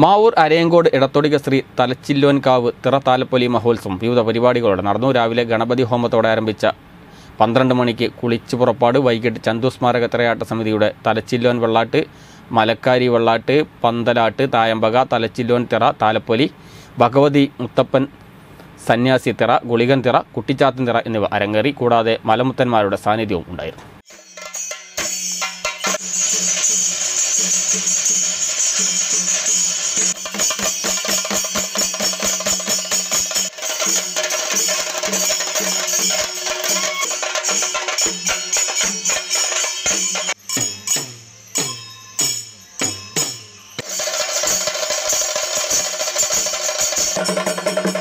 മാവൂർ അരയങ്കോട് ഇടത്തൊടിക ശ്രീ തലച്ചില്ലോൻകാവ് തിറ താലപ്പൊലി മഹോത്സവം വിവിധ പരിപാടികളോടെ നടന്നു. രാവിലെ ഗണപതി ഹോമത്തോടെ ആരംഭിച്ച പന്ത്രണ്ട് മണിക്ക് കുളിച്ചു പുറപ്പാട് വൈകിട്ട് ചന്തു സ്മാരക തിരയാട്ട സമിതിയുടെ തലച്ചില്ലോൻ വെള്ളാട്ട് മലക്കാരി വെള്ളാട്ട് പന്തലാട്ട് തായമ്പക തലച്ചില്ലോൻ തിറ താലപ്പൊലി ഭഗവതി മുത്തപ്പൻ സന്യാസി തിറ ഗുളികൻ തിറ കുട്ടിച്ചാത്തൻ തിറ എന്നിവ അരങ്ങേറി. കൂടാതെ മലമുത്തന്മാരുടെ സാന്നിധ്യവും ഉണ്ടായിരുന്നു. Thank you.